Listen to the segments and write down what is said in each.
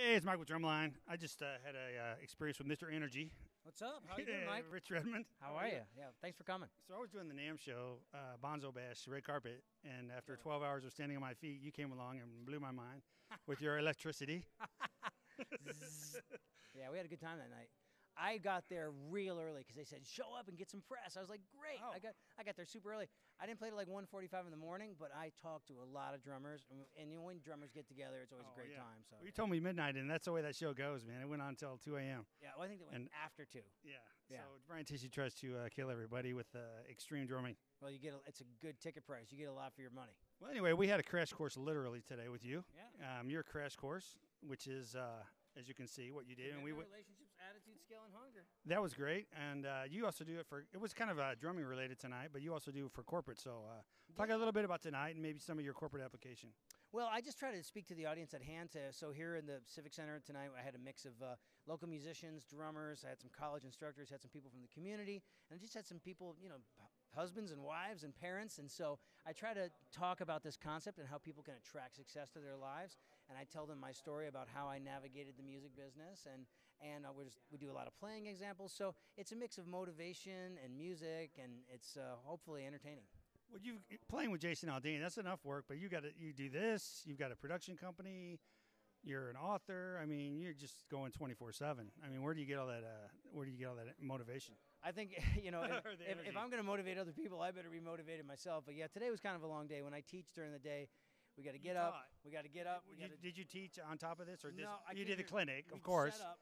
Hey, it's Mike with Drumline. I just uh, had a uh, experience with Mr. Energy. What's up? How you doing, Mike? Rich Redmond. How are you? Yeah, thanks for coming. So I was doing the NAMM show, uh, Bonzo Bash, red carpet, and after 12 hours of standing on my feet, you came along and blew my mind with your electricity. Yeah, we had a good time that night. I got there real early because they said show up and get some press. I was like, great. Oh. I got I got there super early. I didn't play till like 1:45 in the morning, but I talked to a lot of drummers, and, and you know, when drummers get together, it's always a Oh, great yeah. time. So Well, you told me midnight, and that's the way that show goes, man. It went on until 2 a.m. yeah, well, I think it went and- after two. Yeah. Yeah. So Brian Tichy tries to uh, kill everybody with uh, extreme drumming. Well, you get a, it's a good ticket price. You get a lot for your money. Well, anyway, we had a crash course literally today with you. Yeah. Um, your crash course, which is, uh, as you can see, what you did, and we went. Relationships, attitude, skill, and hunger. That was great, and uh, you also do it for. It was kind of uh, drumming related tonight, but you also do it for corporate. So, uh, talk a little bit about tonight and maybe some of your corporate application. Well, I just try to speak to the audience at hand. To, so here in the Civic Center tonight, I had a mix of uh, local musicians, drummers. I had some college instructors, had some people from the community, and I just had some people, you know, husbands and wives and parents. And so I try to talk about this concept and how people can attract success to their lives. And I tell them my story about how I navigated the music business, and and uh, we're just, we do a lot of playing examples. So it's a mix of motivation and music, and it's uh, hopefully entertaining. Well, you playing with Jason Aldean, that's enough work. But you got to you do this. You've got a production company. You're an author. I mean, you're just going 24 seven. I mean, where do you get all that? Uh, where do you get all that motivation? I think you know if, if, if I'm going to motivate other people, I better be motivated myself. But yeah, today was kind of a long day. When I teach during the day, we got to get up. We got to get up. We You- did you teach on top of this, or no, this, I you did the clinic, of course? set up.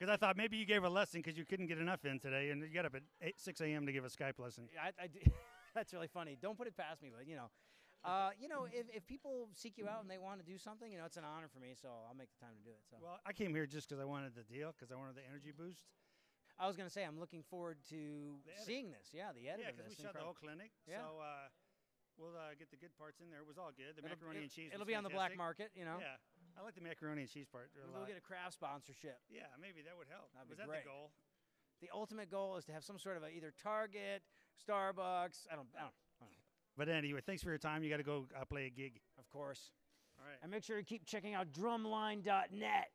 Because I thought maybe you gave a lesson because you couldn't get enough in today, and you got up at 8, 6 a.m. to give a Skype lesson. I, I that's really funny. Don't put it past me, but you know, uh, you know, if, if people seek you out and they want to do something, you know, it's an honor for me. So I'll make the time to do it. So Well, I came here just because I wanted the deal, because I wanted the energy boost. I was going to say I'm looking forward to seeing this. Yeah, the edit Yeah, because we shot the whole clinic. Yeah. So uh, we'll uh, get the good parts in there. It was all good. The It'll- macaroni it- and cheese. It'll be on the black market. You know, Yeah, I like the macaroni and cheese part. we'll get a Kraft sponsorship. yeah, maybe that would help. That'd be was that great. the goal? The ultimate goal is to have some sort of a, either Target, Starbucks. I don't, I don't, I don't. But anyway, thanks for your time. You got to go uh, play a gig. Of course. All right. And make sure to keep checking out drumline.net.